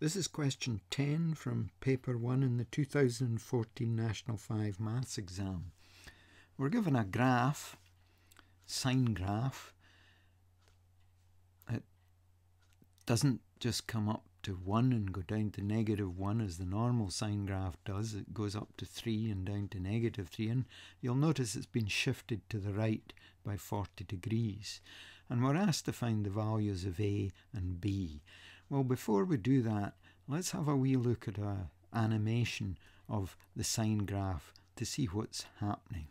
This is question 10 from paper 1 in the 2014 National 5 Maths exam. We're given a graph, sine graph. It doesn't just come up to 1 and go down to negative 1 as the normal sine graph does. It goes up to 3 and down to negative 3 and you'll notice it's been shifted to the right by 40 degrees. And we're asked to find the values of A and B. Well, before we do that, let's have a wee look at an animation of the sine graph to see what's happening.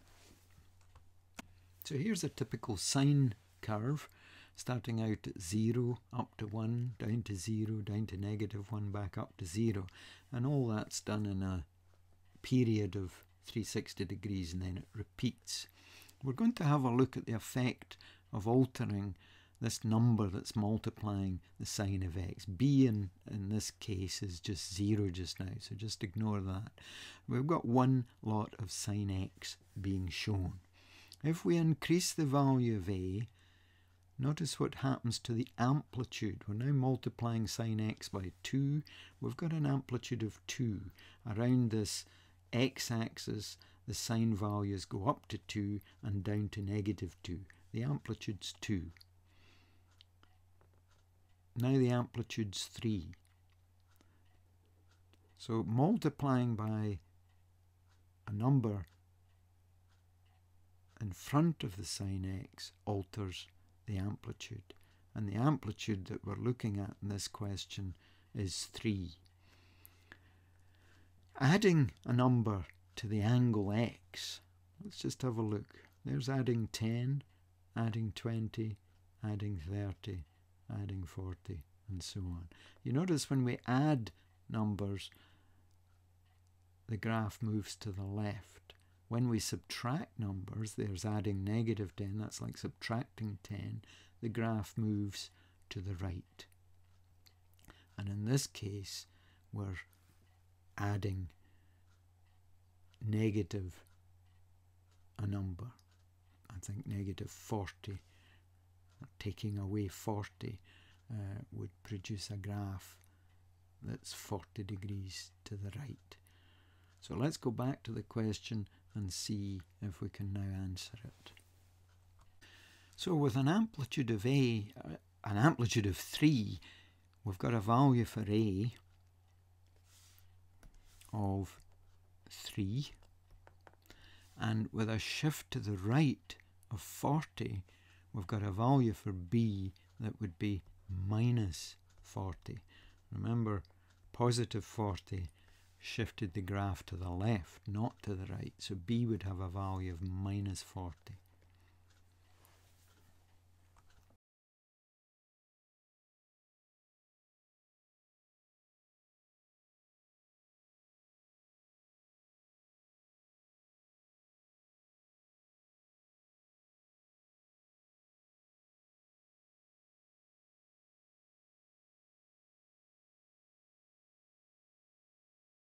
So here's a typical sine curve starting out at 0, up to 1, down to 0, down to negative 1, back up to 0. And all that's done in a period of 360 degrees and then it repeats. We're going to have a look at the effect of altering this number that's multiplying the sine of x. b in, in this case is just 0 just now, so just ignore that. We've got one lot of sine x being shown. If we increase the value of a, notice what happens to the amplitude. We're now multiplying sine x by 2. We've got an amplitude of 2. Around this x-axis, the sine values go up to 2 and down to negative 2. The amplitude's 2. Now the amplitude's 3. So multiplying by a number in front of the sine x alters the amplitude. And the amplitude that we're looking at in this question is 3. Adding a number to the angle x, let's just have a look. There's adding 10, adding 20, adding 30, adding 40, and so on. You notice when we add numbers, the graph moves to the left. When we subtract numbers, there's adding negative 10, that's like subtracting 10, the graph moves to the right. And in this case, we're adding negative a number. I think negative 40 taking away 40 uh, would produce a graph that's 40 degrees to the right. So let's go back to the question and see if we can now answer it. So with an amplitude of A, uh, an amplitude of 3, we've got a value for A of 3 and with a shift to the right of 40 we've got a value for b that would be minus 40. Remember, positive 40 shifted the graph to the left, not to the right. So b would have a value of minus 40.